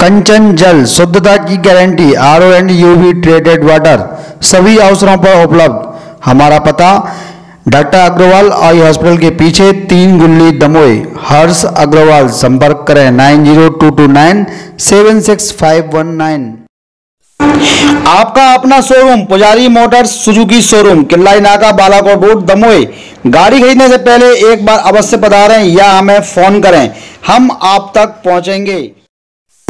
कंचन जल, शुद्धता की guarantee R and UV treated water सभी अवसरों पर उपलब्ध। हमारा पता, डॉक्टर अग्रवाल आई हॉस्पिटल के पीछे तीन गुल्ली दमोई। हर्ष अग्रवाल, संपर्क करें nine zero two two nine, seven six five one nine. आपका अपना showroom Pujari motors, Suzuki showroom Killai नाका बालाकोट रोड दमोई। गाड़ी खरीदने से पहले एक बार अवश्य पधारें या हमें फ़ोन करें। हम आप तक पहुँचेंगे।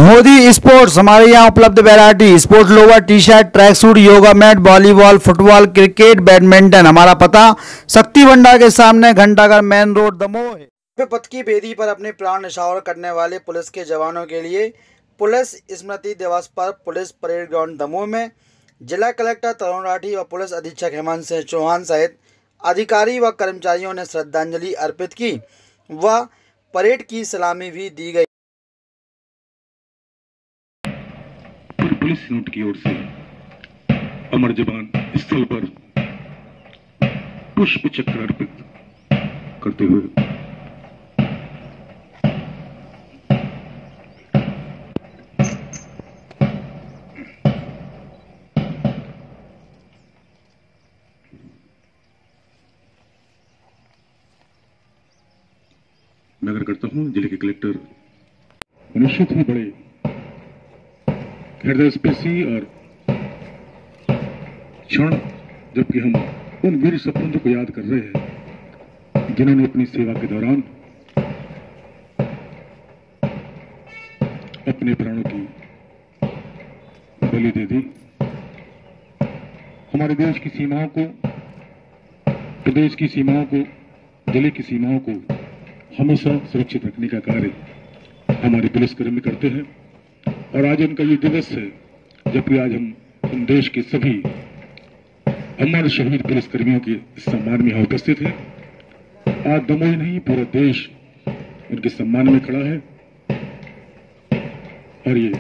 मोदी स्पोर्ट्स, हमारे यहाँ उपलब्ध variety sport lower T shirt track suit yoga mat volleyball football cricket badminton हमारा पता शक्ति भंडार के सामने घंटाघर मेन रोड दमोह पथ की बेदी पर अपने प्राण निशावर करने वाले पुलिस के जवानों के लिए पुलिस स्मृति दिवस पर पुलिस परेड ग्राउंड दमोह में जिला कलेक्टर तरुण राठी और पुलिस अधीक्षक हेमंत सिंह चौहान सहित अधिकारी व कर्मचारियों ने श्रद्धांजलि अर्पित की। व परेड की सलामी भी दी गई। यूनिट की ओर से अमर जवान स्थल पर पुष्प चक्र अर्पित करते हुए नगर करता हूँ, ज़िले के कलेक्टर निश्चित ही बड़े। हृदय स्पर्शी और क्षण, जबकि हम उन वीर सपूतों को याद कर रहे हैं, जिन्होंने अपनी सेवा के दौरान अपने प्राणों की बलि दे दी। हमारे देश की सीमाओं को, प्रदेश की सीमाओं को, ज़िले की सीमाओं को हमेशा सुरक्षित रखने का कार्य हमारे पुलिसकर्मी करते हैं। और आज उनका ये दिवस है जबकि आज हम हम देश के सभी अमर शहीद पुलिसकर्मियों के सम्मान में यहाँ उपस्थित हैं। आज दमोई नहीं, पूरा देश उनके सम्मान में खड़ा है। और ये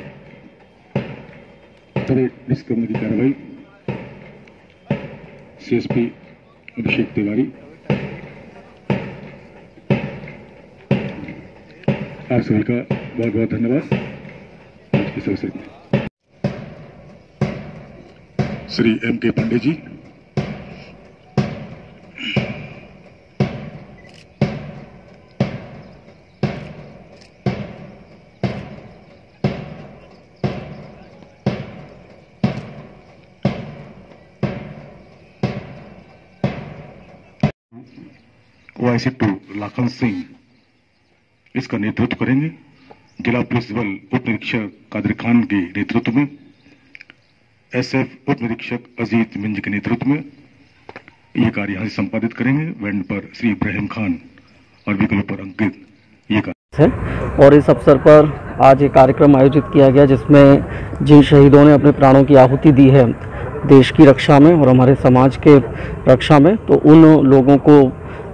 परेड निष्क्रमण की कार्रवाई सीएसपी अभिषेक तिवारी, आप सभी का बहुत बहुत धन्यवाद। इस अवसर में Shri M K Pandey ji. OIC two Lakhan Singh, इसका नेतृत्व करेंगे। जिला पुलिस बल उप निरीक्षक कादिर खान के नेतृत्व में, एसएफ उप निरीक्षक अजीत मिंज के नेतृत्व में ये कार्य यहाँ संपादित करेंगे। वैंड पर श्री इब्राहिम खान और विकल्प पर अंकित ये है और इस अवसर पर आज एक कार्यक्रम आयोजित किया गया जिसमें जिन शहीदों ने अपने प्राणों की आहुति दी है देश की रक्षा में और हमारे समाज के रक्षा में तो उन लोगों को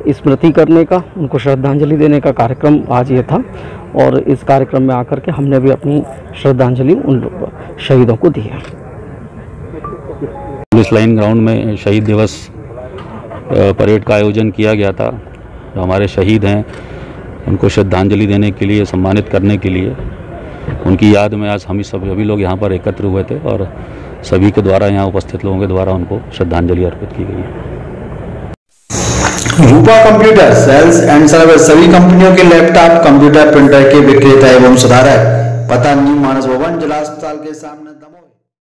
स्मृति करने का, उनको श्रद्धांजलि देने का कार्यक्रम आज ये था और इस कार्यक्रम में आकर के हमने भी अपनी श्रद्धांजलि उन शहीदों को दी है। पुलिस लाइन ग्राउंड में शहीद दिवस परेड का आयोजन किया गया था। जो हमारे शहीद हैं, उनको श्रद्धांजलि देने के लिए, सम्मानित करने के लिए, उनकी याद में आज हम सभी सभी लोग यहाँ पर एकत्र हुए थे और सभी के द्वारा, यहाँ उपस्थित लोगों के द्वारा उनको श्रद्धांजलि अर्पित की गई है। Rupa computer, sales and service सभी कंपनियों के लैपटॉप, कंप्यूटर, प्रिंटर के विक्रेता एवं सुधारक। पता न्यू मानस भवन जिला अस्पताल के सामने।